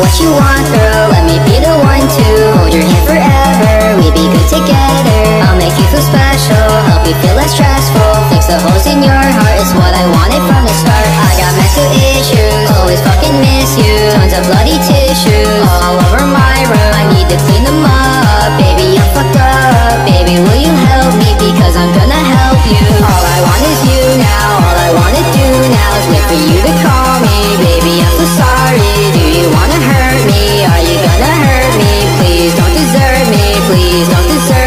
what you want, girl Let me be the one to hold your hand forever. We be good together. I'll make you feel special. Help you feel less stressful. Fix the holes in your heart It's what I wanted from the start. I got mental issues. Always fucking miss you. Tons of bloody tissues. All over my room. I need to clean them don't desert